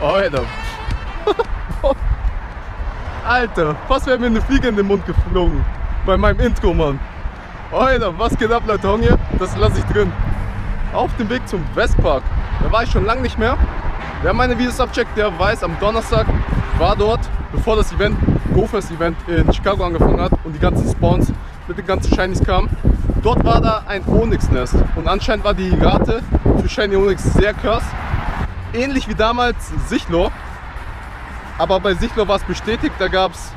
Alter. Alter, fast wäre mir eine Fliege in den Mund geflogen. Bei meinem Intro, Mann. Alter, was geht ab, Leute? Hunger? Das lasse ich drin. Auf dem Weg zum Westpark. Da war ich schon lange nicht mehr. Wer meine Videos abcheckt, der weiß, am Donnerstag war dort, bevor das Event, GoFest Event in Chicago angefangen hat und die ganzen Spawns mit den ganzen Shinies kamen. Dort war da ein Onyx-Nest und anscheinend war die Rate für Shiny Onyx sehr krass. Ähnlich wie damals Sichlor. Aber bei Sichlor war es bestätigt, da gab es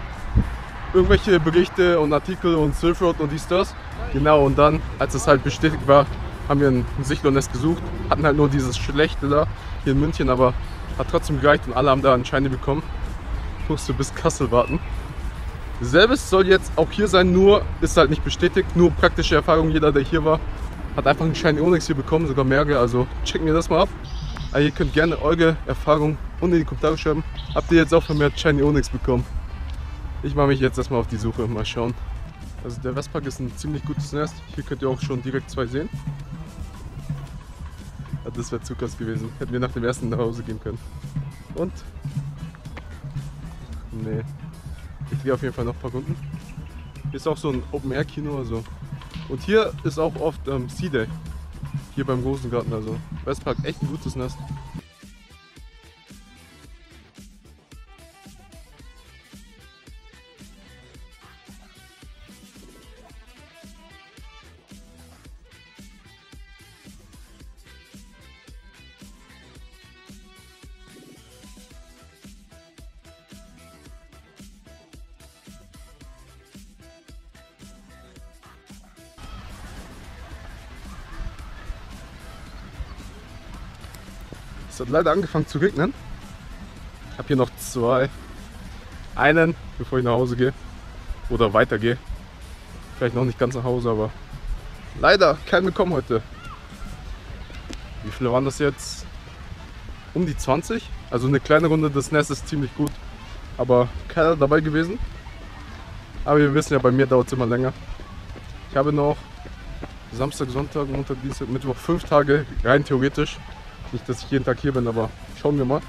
irgendwelche Berichte und Artikel und Silk Road und dies, das. Genau, und dann, als es halt bestätigt war, haben wir ein Sichlor-Nest gesucht. Hatten halt nur dieses schlechte da hier in München, aber hat trotzdem gereicht und alle haben da einen Shiny bekommen. Musste bis Kassel warten. Selbes soll jetzt auch hier sein, nur ist halt nicht bestätigt. Nur praktische Erfahrung, jeder der hier war, hat einfach einen Shiny Onyx hier bekommen, sogar mehrere. Also checken wir das mal ab. Aber ihr könnt gerne eure Erfahrung unten in die Kommentare schreiben. Habt ihr jetzt auch vermehrt Shiny Onyx bekommen? Ich mache mich jetzt erstmal auf die Suche, mal schauen. Also der Westpark ist ein ziemlich gutes Nest. Hier könnt ihr auch schon direkt zwei sehen. Ja, das wäre zu krass gewesen. Hätten wir nach dem ersten nach Hause gehen können. Und? Nee. Ich gehe auf jeden Fall noch ein paar Runden. Hier ist auch so ein Open-Air-Kino. Also. Und hier ist auch oft ähm, Sea Day. Hier beim großen Garten. Also Westpark echt ein gutes Nest. Es hat leider angefangen zu regnen. Ich habe hier noch zwei. Einen, bevor ich nach Hause gehe. Oder weitergehe. Vielleicht noch nicht ganz nach Hause, aber leider keinen bekommen heute. Wie viele waren das jetzt? Um die 20. Also eine kleine Runde des Nests ist ziemlich gut. Aber keiner dabei gewesen. Aber wir wissen ja, bei mir dauert es immer länger. Ich habe noch Samstag, Sonntag, Montag, Dienstag, Mittwoch fünf Tage rein theoretisch nicht, dass ich jeden Tag hier bin, aber schauen wir mal.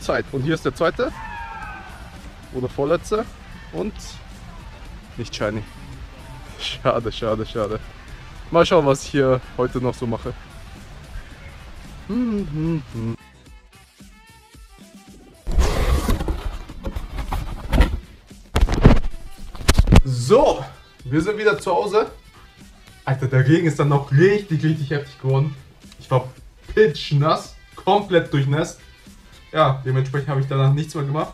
Zeit. Und hier ist der zweite. Oder vorletzte. Und nicht shiny. Schade, schade, schade. Mal schauen, was ich hier heute noch so mache. Hm, hm, hm. So, wir sind wieder zu Hause. Alter, der Regen ist dann noch richtig, richtig heftig geworden. Ich war pitchnass, komplett durchnässt. Ja, dementsprechend habe ich danach nichts mehr gemacht.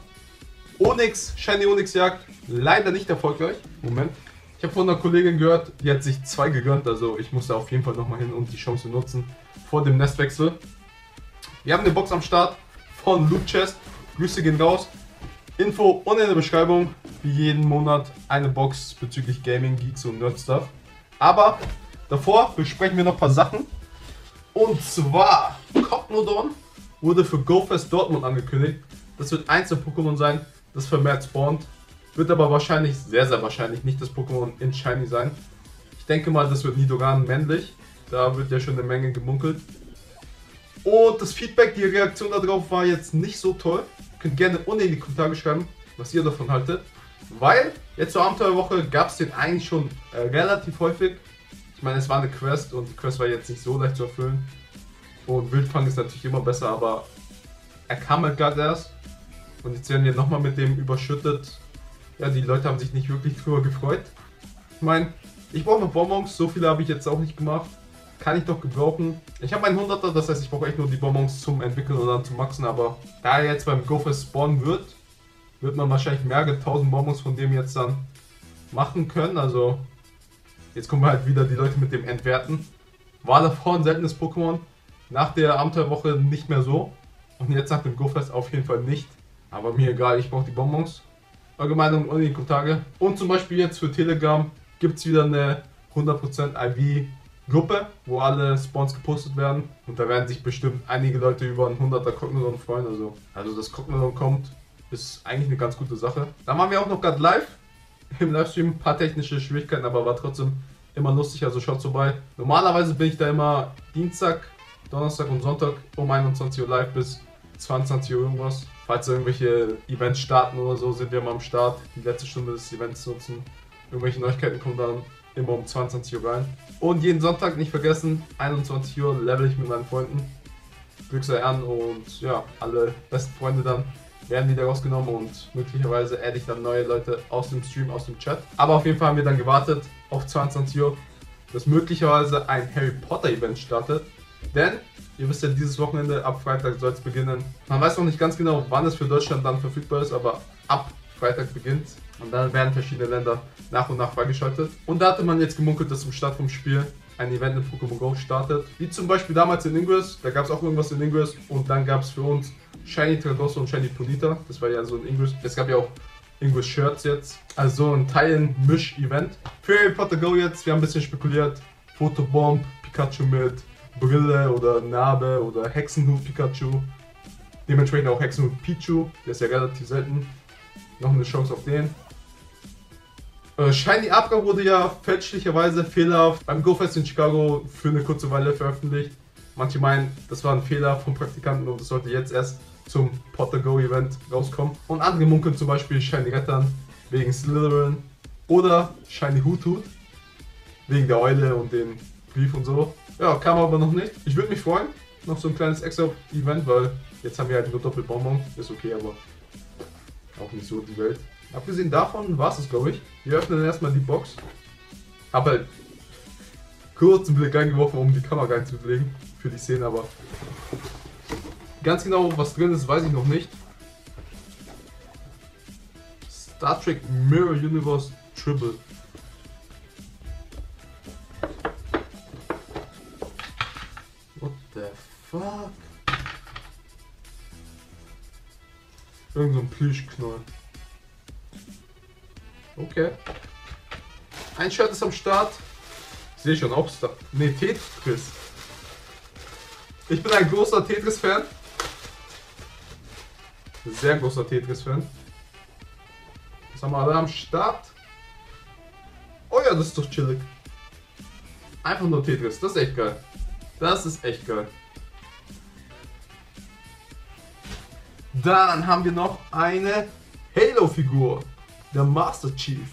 Onyx, Shiny Onyx Jagd, leider nicht erfolgreich. Moment. Ich habe von einer Kollegin gehört, die hat sich zwei gegönnt, also ich musste auf jeden Fall nochmal hin und die Chance nutzen vor dem Nestwechsel. Wir haben eine Box am Start von Loot Chest. Grüße gehen raus. Info unten in der Beschreibung. Wie jeden Monat eine Box bezüglich Gaming, Geeks und Nerd Stuff. Aber davor besprechen wir noch ein paar Sachen. Und zwar, Cognodon wurde für GoFest Dortmund angekündigt. Das wird eins der Pokémon sein, das vermehrt spawnt. Wird aber wahrscheinlich, sehr, sehr wahrscheinlich nicht das Pokémon in Shiny sein. Ich denke mal, das wird Nidoran männlich. Da wird ja schon eine Menge gemunkelt. Und das Feedback, die Reaktion darauf war jetzt nicht so toll. Könnt gerne unten in die Kommentare schreiben, was ihr davon haltet. Weil jetzt zur Abenteuerwoche gab es den eigentlich schon äh, relativ häufig. Ich meine, es war eine Quest und die Quest war jetzt nicht so leicht zu erfüllen. Und Wildfang ist natürlich immer besser, aber er kam halt gerade erst. Und jetzt werden wir nochmal mit dem überschüttet. Ja, die Leute haben sich nicht wirklich drüber gefreut. Ich meine, ich brauche noch Bonbons, so viele habe ich jetzt auch nicht gemacht. Kann ich doch gebrauchen. Ich habe einen 100er, das heißt, ich brauche echt nur die Bonbons zum Entwickeln und dann zum Maxen. Aber da er jetzt beim GoFest spawnen wird, wird man wahrscheinlich mehrere tausend Bonbons von dem jetzt dann machen können. Also Jetzt kommen halt wieder die Leute mit dem Entwerten. War davor ein seltenes Pokémon. Nach der Abenteuerwoche nicht mehr so. Und jetzt nach dem Go-Fest auf jeden Fall nicht. Aber mir egal, ich brauche die Bonbons. Allgemein und in die Kommentare. Und zum Beispiel jetzt für Telegram gibt es wieder eine 100% IV-Gruppe, wo alle Spawns gepostet werden. Und da werden sich bestimmt einige Leute über ein 100er Cognodon freuen. Also, also das Cognodon kommt, ist eigentlich eine ganz gute Sache. Dann waren wir auch noch gerade live im Livestream. Ein paar technische Schwierigkeiten, aber war trotzdem immer lustig, also schaut vorbei. Normalerweise bin ich da immer Dienstag, Donnerstag und Sonntag um 21 Uhr live bis 22 Uhr irgendwas. Falls irgendwelche Events starten oder so, sind wir mal am Start. Die letzte Stunde des Events nutzen. Irgendwelche Neuigkeiten kommen dann immer um 22 Uhr rein. Und jeden Sonntag nicht vergessen, 21 Uhr level ich mit meinen Freunden. Glück sei an und ja, alle besten Freunde dann werden wieder rausgenommen und möglicherweise adde ich dann neue Leute aus dem Stream, aus dem Chat. Aber auf jeden Fall haben wir dann gewartet auf 22 Uhr, dass möglicherweise ein Harry Potter Event startet. Denn ihr wisst ja, dieses Wochenende ab Freitag soll es beginnen. Man weiß noch nicht ganz genau, wann es für Deutschland dann verfügbar ist, aber ab Freitag beginnt. Und dann werden verschiedene Länder nach und nach freigeschaltet. Und da hatte man jetzt gemunkelt, dass zum Start vom Spiel ein Event in Pokémon Go startet. Wie zum Beispiel damals in Ingress, da gab es auch irgendwas in Ingress und dann gab es für uns Shiny Tragosso und Shiny Polita. Das war ja so ein Ingress. Es gab ja auch Ingress Shirts jetzt. Also ein Teilen-Misch-Event. Für Harry Potter Go jetzt, wir haben ein bisschen spekuliert. Fotobomb, Pikachu mit Brille oder Narbe oder Hexenhut Pikachu. Dementsprechend auch Hexenhut Pichu, der ist ja relativ selten. Noch eine Chance auf den. Äh, Shiny Abgang wurde ja fälschlicherweise fehlerhaft beim GoFest in Chicago für eine kurze Weile veröffentlicht. Manche meinen, das war ein Fehler vom Praktikanten und es sollte jetzt erst zum Potter Go Event rauskommen. Und andere munkeln zum Beispiel Shiny Rettern wegen Slytherin oder Shiny Hoot Hoot wegen der Eule und dem Brief und so. Ja, kam aber noch nicht. Ich würde mich freuen, noch so ein kleines extra Event, weil jetzt haben wir halt nur Doppelbonbon. Ist okay, aber auch nicht so die Welt. Abgesehen davon war es glaube ich. Wir öffnen erstmal die Box. Hab halt kurz einen Blick reingeworfen, um die Kamera reinzulegen für die Szene, aber ganz genau, was drin ist, weiß ich noch nicht. Star Trek Mirror Universe Triple. What the fuck? Irgend so ein Plüschknoll. Okay. Ein Shirt ist am Start. Ich sehe schon auch Star. Ne, Tetris. Ich bin ein großer Tetris-Fan. Sehr großer Tetris-Fan. Was haben wir alle am Start? Oh ja, das ist doch chillig. Einfach nur Tetris, das ist echt geil. Das ist echt geil. Dann haben wir noch eine Halo-Figur. Der Master Chief.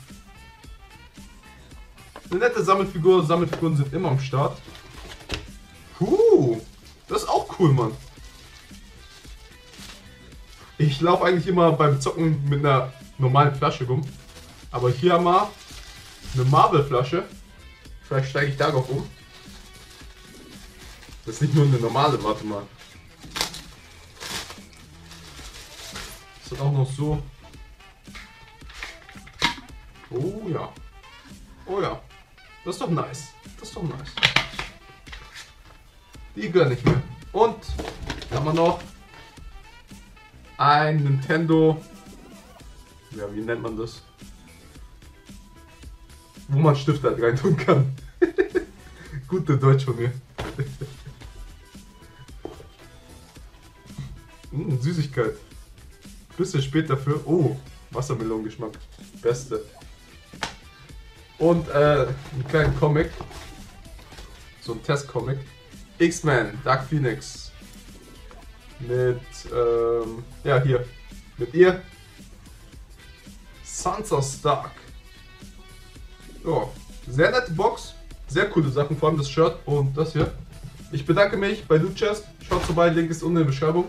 Eine nette Sammelfigur. Sammelfiguren sind immer am Start. Puh, das ist auch cool, Mann. Ich laufe eigentlich immer beim Zocken mit einer normalen Flasche rum. Aber hier haben wir eine Marble-Flasche. Vielleicht steige ich darauf um. Das ist nicht nur eine normale, warte mal. Das ist auch noch so. Oh ja. Oh ja. Das ist doch nice. Das ist doch nice. Die gönne ich mir. Und haben wir noch ein Nintendo. Ja, wie nennt man das? Wo man Stifte halt reintun kann. Gute Deutsch von mir. mm, Süßigkeit. Bisschen später für. Oh, Wassermelonengeschmack. Beste. Und äh, einen kleinen Comic. So ein Testcomic. X-Men, Dark Phoenix. Mit, ähm, ja, hier. Mit ihr. Sansa Stark. Ja, sehr nette Box. Sehr coole Sachen, vor allem das Shirt und das hier. Ich bedanke mich bei Loot Chest. Schaut vorbei, Link ist unten in der Beschreibung.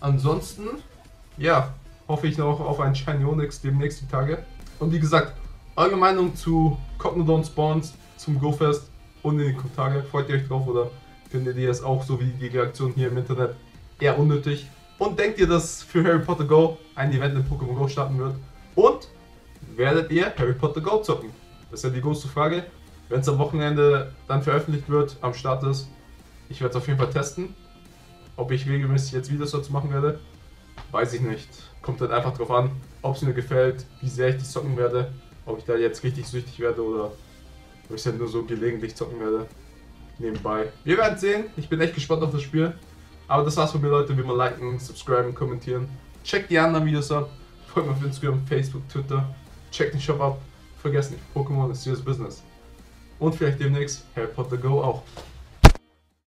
Ansonsten, ja, hoffe ich noch auf einen Shiny Onyx demnächst die Tage. Und wie gesagt, eure Meinung zu Cognodon Spawns zum GoFest und in die Kommentare. Freut ihr euch drauf oder findet ihr es auch so wie die Reaktion hier im Internet eher unnötig? Und denkt ihr, dass für Harry Potter Go ein Event in Pokémon Go starten wird? Und werdet ihr Harry Potter Go zocken? Das ist ja die große Frage. Wenn es am Wochenende dann veröffentlicht wird, am Start ist, ich werde es auf jeden Fall testen. Ob ich regelmäßig jetzt Videos dazu machen werde, weiß ich nicht. Kommt halt einfach drauf an, ob es mir gefällt, wie sehr ich das zocken werde ob ich da jetzt richtig süchtig werde oder ob ich es halt nur so gelegentlich zocken werde. Nebenbei. Wir werden sehen. Ich bin echt gespannt auf das Spiel. Aber das war's von mir, Leute. Wie immer liken, subscriben, kommentieren. Checkt die anderen Videos ab. Folgt mir auf Instagram, Facebook, Twitter. Checkt den Shop ab. Vergesst nicht, Pokémon ist serious business. Und vielleicht demnächst Harry Potter Go auch.